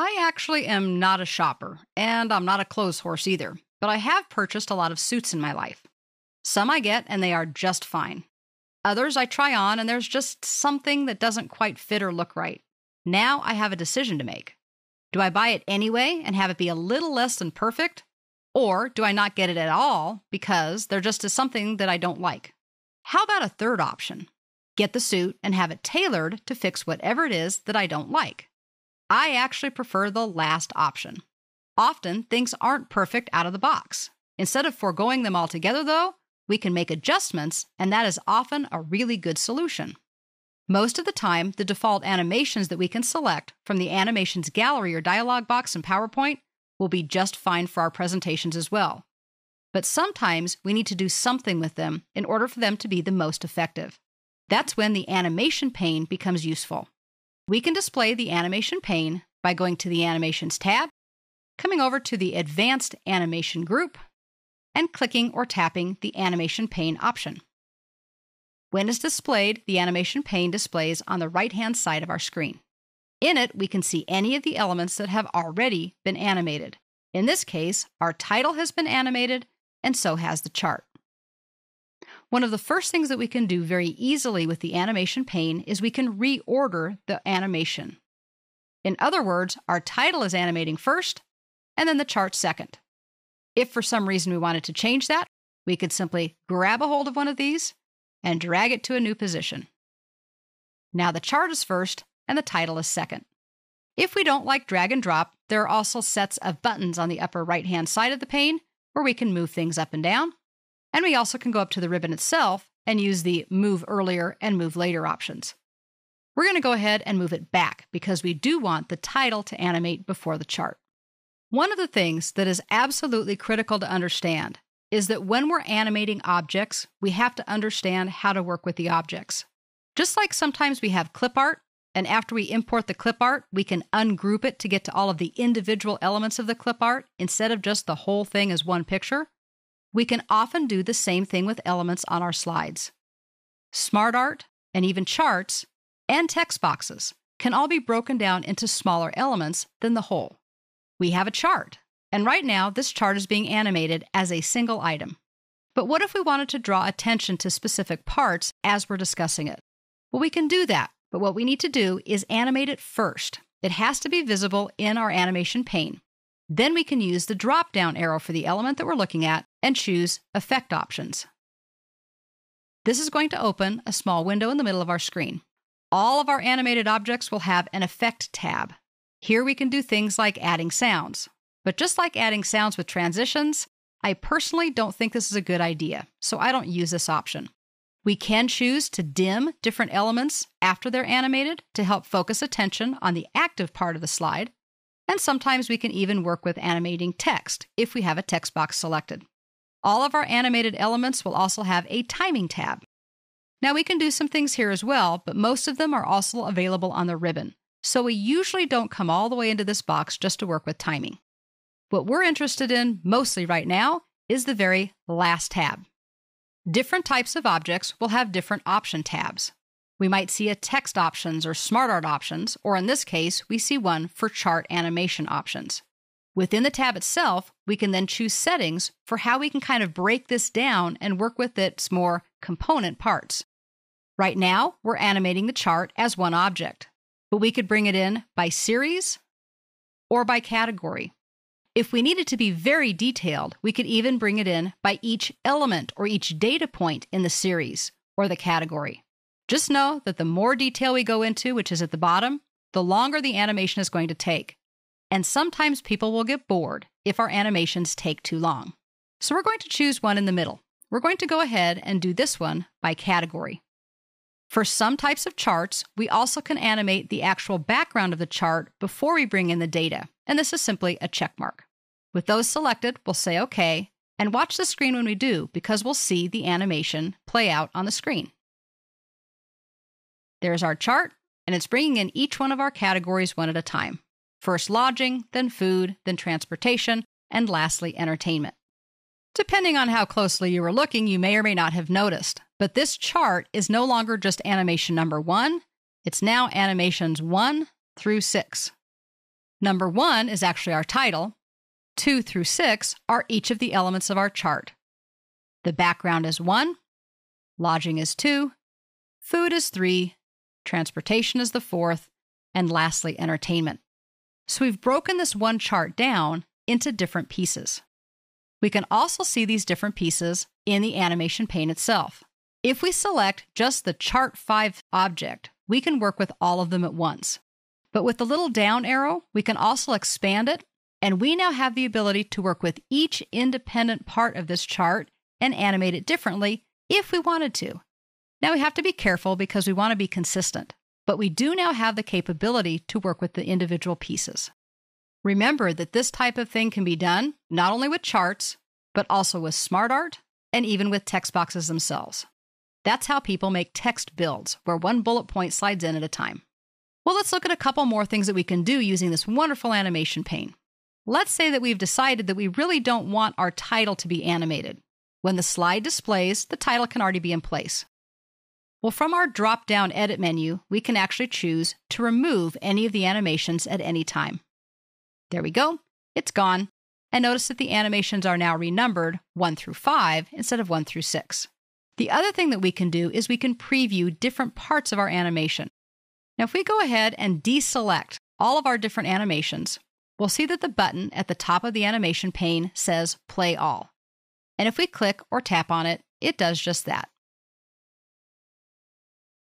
I actually am not a shopper, and I'm not a clothes horse either, but I have purchased a lot of suits in my life. Some I get, and they are just fine. Others I try on, and there's just something that doesn't quite fit or look right. Now I have a decision to make. Do I buy it anyway and have it be a little less than perfect? Or do I not get it at all because there just is something that I don't like? How about a third option? Get the suit and have it tailored to fix whatever it is that I don't like. I actually prefer the last option. Often, things aren't perfect out of the box. Instead of foregoing them altogether, though, we can make adjustments, and that is often a really good solution. Most of the time, the default animations that we can select from the animations gallery or dialog box in PowerPoint will be just fine for our presentations as well. But sometimes we need to do something with them in order for them to be the most effective. That's when the animation pane becomes useful. We can display the animation pane by going to the Animations tab, coming over to the Advanced Animation group, and clicking or tapping the Animation pane option. When it's displayed, the animation pane displays on the right hand side of our screen. In it, we can see any of the elements that have already been animated. In this case, our title has been animated, and so has the chart. One of the first things that we can do very easily with the animation pane is we can reorder the animation. In other words, our title is animating first, and then the chart second. If for some reason we wanted to change that, we could simply grab a hold of one of these and drag it to a new position. Now the chart is first and the title is second. If we don't like drag and drop, there are also sets of buttons on the upper right hand side of the pane where we can move things up and down and we also can go up to the ribbon itself and use the move earlier and move later options. We're going to go ahead and move it back because we do want the title to animate before the chart. One of the things that is absolutely critical to understand is that when we're animating objects, we have to understand how to work with the objects. Just like sometimes we have clip art, and after we import the clip art, we can ungroup it to get to all of the individual elements of the clip art instead of just the whole thing as one picture. We can often do the same thing with elements on our slides. SmartArt and even charts and text boxes can all be broken down into smaller elements than the whole. We have a chart, and right now this chart is being animated as a single item. But what if we wanted to draw attention to specific parts as we're discussing it? Well, we can do that, but what we need to do is animate it first. It has to be visible in our animation pane. Then we can use the drop down arrow for the element that we're looking at and choose Effect Options. This is going to open a small window in the middle of our screen. All of our animated objects will have an Effect tab. Here we can do things like adding sounds. But just like adding sounds with transitions, I personally don't think this is a good idea, so I don't use this option. We can choose to dim different elements after they're animated to help focus attention on the active part of the slide, and sometimes we can even work with animating text if we have a text box selected. All of our animated elements will also have a timing tab. Now we can do some things here as well, but most of them are also available on the ribbon. So we usually don't come all the way into this box just to work with timing. What we're interested in mostly right now is the very last tab. Different types of objects will have different option tabs. We might see a text options or smart art options, or in this case, we see one for chart animation options. Within the tab itself, we can then choose settings for how we can kind of break this down and work with its more component parts. Right now, we're animating the chart as one object, but we could bring it in by series or by category. If we needed to be very detailed, we could even bring it in by each element or each data point in the series or the category. Just know that the more detail we go into, which is at the bottom, the longer the animation is going to take. And sometimes people will get bored if our animations take too long. So we're going to choose one in the middle. We're going to go ahead and do this one by category. For some types of charts, we also can animate the actual background of the chart before we bring in the data, and this is simply a check mark. With those selected, we'll say OK, and watch the screen when we do because we'll see the animation play out on the screen. There's our chart, and it's bringing in each one of our categories one at a time. First lodging, then food, then transportation, and lastly entertainment. Depending on how closely you were looking, you may or may not have noticed, but this chart is no longer just animation number one, it's now animations one through six. Number one is actually our title. Two through six are each of the elements of our chart. The background is one, lodging is two, food is three, transportation is the fourth, and lastly, entertainment. So we've broken this one chart down into different pieces. We can also see these different pieces in the animation pane itself. If we select just the Chart 5 object, we can work with all of them at once. But with the little down arrow, we can also expand it, and we now have the ability to work with each independent part of this chart and animate it differently if we wanted to. Now we have to be careful because we want to be consistent, but we do now have the capability to work with the individual pieces. Remember that this type of thing can be done not only with charts, but also with SmartArt and even with text boxes themselves. That's how people make text builds, where one bullet point slides in at a time. Well, let's look at a couple more things that we can do using this wonderful animation pane. Let's say that we've decided that we really don't want our title to be animated. When the slide displays, the title can already be in place. Well, from our drop down edit menu, we can actually choose to remove any of the animations at any time. There we go, it's gone. And notice that the animations are now renumbered 1 through 5 instead of 1 through 6. The other thing that we can do is we can preview different parts of our animation. Now, if we go ahead and deselect all of our different animations, we'll see that the button at the top of the animation pane says Play All. And if we click or tap on it, it does just that.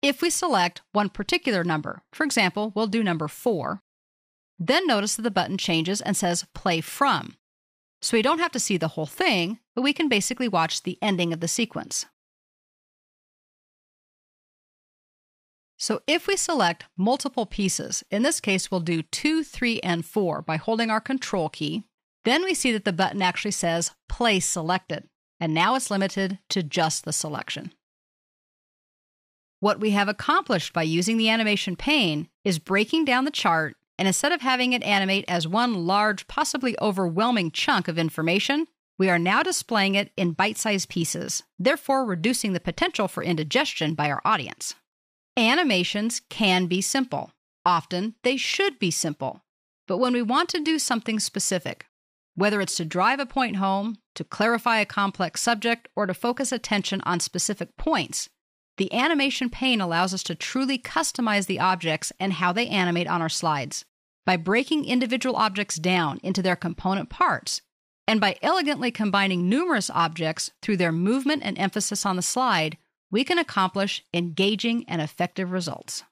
If we select one particular number, for example, we'll do number 4, then notice that the button changes and says Play From. So we don't have to see the whole thing, but we can basically watch the ending of the sequence. So if we select multiple pieces, in this case we'll do 2, 3, and 4 by holding our Control key, then we see that the button actually says Play Selected, and now it's limited to just the selection. What we have accomplished by using the animation pane is breaking down the chart and instead of having it animate as one large, possibly overwhelming chunk of information, we are now displaying it in bite sized pieces, therefore reducing the potential for indigestion by our audience. Animations can be simple. Often they should be simple. But when we want to do something specific, whether it's to drive a point home, to clarify a complex subject, or to focus attention on specific points, the animation pane allows us to truly customize the objects and how they animate on our slides. By breaking individual objects down into their component parts, and by elegantly combining numerous objects through their movement and emphasis on the slide, we can accomplish engaging and effective results.